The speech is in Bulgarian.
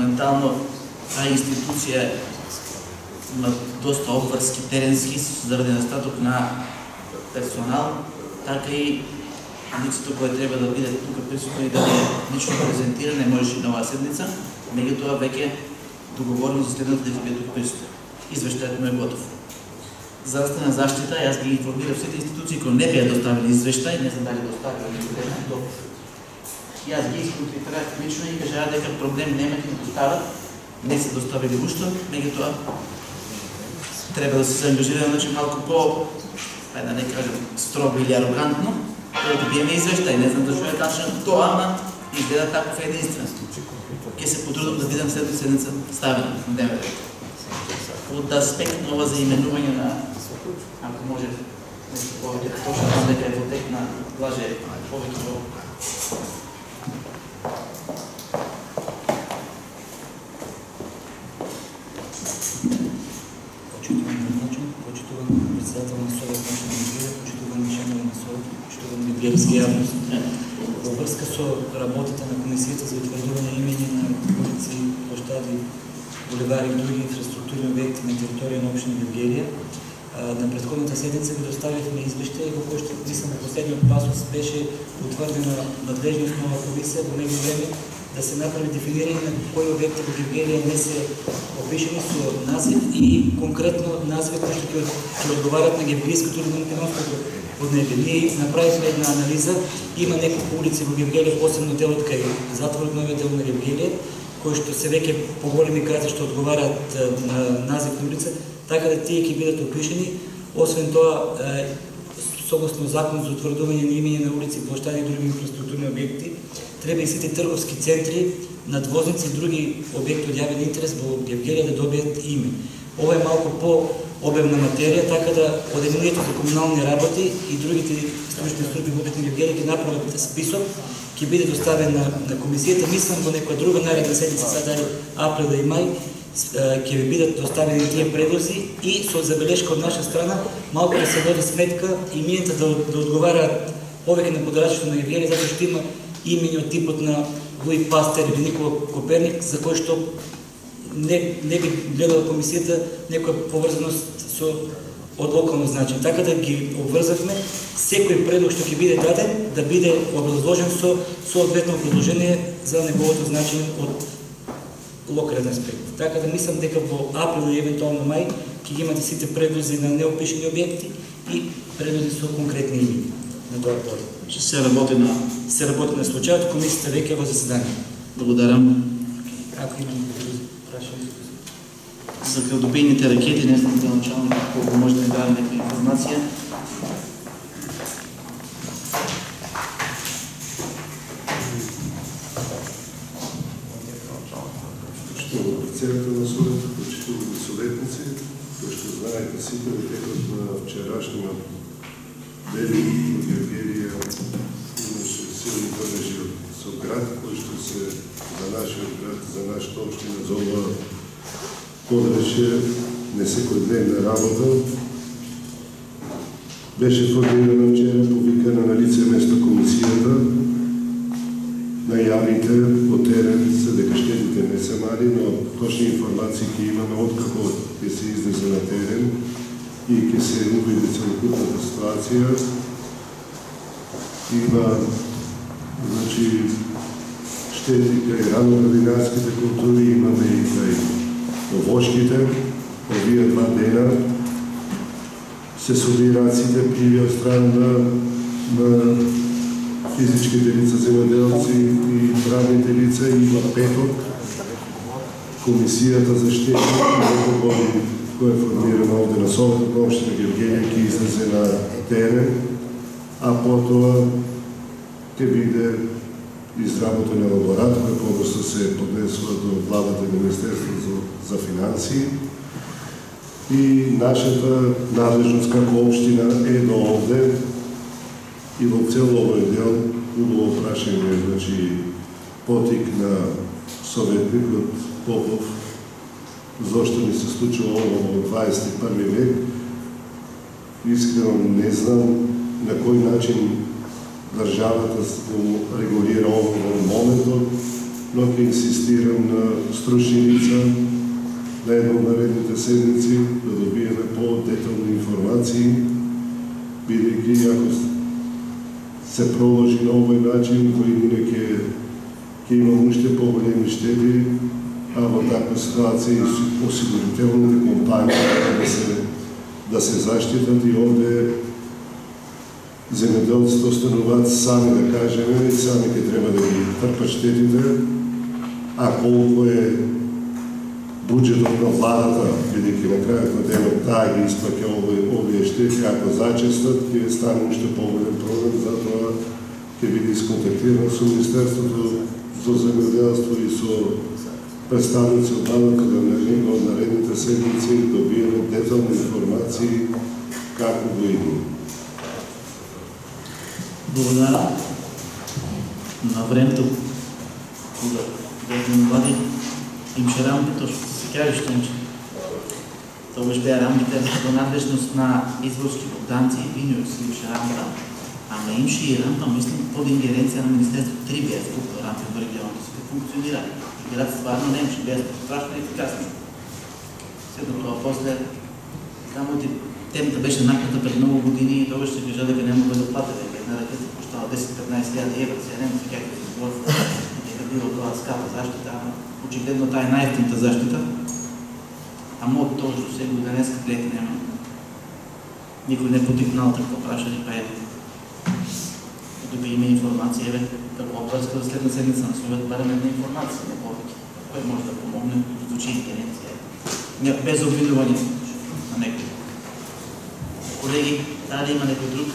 моментално таа институција има доста обврски теренски заради недостаток на персонал, така и лицето кое треба да биде тука присутно и да е лично презентира, не можеше и нова седница, меѓутоа веќе договорено за следната да биде тука присутно. Извештајот му е готов. Здравствена заштита, јас ги информирав сите институции кои не беа доставили извештај, не знам дали доставили или не, до Јас ги исконтритарав лично и кажаа дека проблем нема да достават, не се доставили уште, меѓутоа треба да се ангажира значи малку по, ајде да не кажам строго или арогантно, да добиеме извештај, не знам зашто е тачно тоа, ама изгледа таков единствен. Ке се потрудам да видам следната седница ставено на дневен ред. Од аспект на ова заименување на, ако може, нешто повеќе, точно дека е во тек на лаже повеќе Герски август. Във връзка с работата на Комисията за утвърдуване имени на улици, площади, боливари и други инфраструктурни обекти на територия на община Евгелия, на предходната седмица ви доставихме извеща в който мисля на последния пасус беше утвърдена надлежна основа комисия по него време да се направи дефиниране на кои обекти в Евгелия не се опишени с назив и конкретно називи, които ще отговарят на георгийското или на македонското поднебие. Ние направихме една анализа. Има няколко улици в Евгелия, посебно дел от Каи, затвор новия дел на Евгелия, кои ще се веќе по-големи гради ще отговарят на назив на улица, така да тие ќе бидат опишени. Освен тоа, согласно закон за утвърдуване на имени на улици, площади и други инфраструктурни обекти, треба и сите търговски центри, надвозници и други обекти от явен интерес во Евгелия да добият име. Ова е малко по-обемна материя, така да Одемението за комунални работи и другите stručни служби во Обетни Евгелия ги направят список, ќе биде доставен на, на комисията. Мислам во некоја друга наредна седмица, сега дали април и мај, ќе ви бидат доставени тие предлози и со забелешка од наша страна малку да се води сметка имената да, да одговараат повеќе на подрачето на Евгелия, затоа што има имени од типот на Луи Пастер или Никола Коперник, за кој што не, не би гледала комисията некоја поврзаност со од локално значење. Така да ги обврзавме секој предлог што ќе биде даден да биде образложен со соодветно предложение за неговото значење од локален аспект. Така да мислам дека во април и евентуално мај ќе имате сите предлози на неопишени објекти и предлози со конкретни имени на тоа поле. Ще се работи на... Се работи на случајот, комисията веќе во заседание. Благодарам. Ако имам за кръвдопийните ракети, не знам за началник, колко може да ни даде някаква информация. Председател на съвета, включително съветници, то ще знаете сите текът на вчерашния ден в Георгия имаше силни бъдежи от Соград, който се за нашия град, за нашата община зола подреше не секојдневна работа. Беше формирана вчера повикана на лице место комисијата. Најавите по се дека штетите не се мали, но точни информации ќе имаме откако ќе се излезе на терен и ќе се увиди целокупната ситуација. Има значи, штети кај рано култури, имаме и кај овошките, овие два дена се собираат сите приви од страна на, на физичките лица земеделци и правните лица и во петок Комисијата за штети која е формирана овде на Совет на Обштина Георгија ќе излезе на терен, а потоа ќе биде изработен елаборат кој подоста се поднесува до владата и Министерството за за финансии и нашата надлежност како община е до овде и во цел овој дел убаво прашање, значи потик на советникот Попов зошто ни се случува ово во 21 век. Искрено не знам на кој начин државата го регулира ово во моментот, но ќе инсистирам на стручни лица на едно от наредните седмици да добиеме по-детални информации, бидејќи ако се проложи на овој начин, кој ќе ќе има уште поголеми штети, а во таква ситуација и осигурителните компании да се да се заштитат и овде земеделците остануваат сами да кажеме и сами ќе треба да ги трпат штетите, а колко е буџетот на владата, бидејќи на крајот на денот таа ги исплаќа овие, овие штети, ако зачестат, ќе стане уште поголем проблем, затоа ќе биде исконтактирано со Министерството за земеделство и со представници од владата да на од наредните седмици добиеме детални информации како го има. Благодаря на времето кога бевме млади, имаше рамки, точно се кажа, Това беше беа рамките до надлежност на изборски Богданци и Винюс имаше рамка, ама имаше и рамка, мислим, под ингеренция на Министерството. Три беа скупа рамки в регионите си, функционира. Град стварно не имаше, беа страшно ефикасни. След това после, само темата беше накната пред много години и тогаш се кажа дека не мога да платя, дека една ракета коштала 10-15 хиляди евро, сега знам как да се говори, скапа защита, очигледно тая е най-ефтината защита, а мога точно до сега днес клет нема. Никой не потикнал какво прашали па еде. Да има информация, еве, какво обвързка за следна седмица на Совет бараме една информация, не повече. Кой може да помогне, звучи интелигенция. Без обвинуване на некои. Колеги, трябва да има някой друг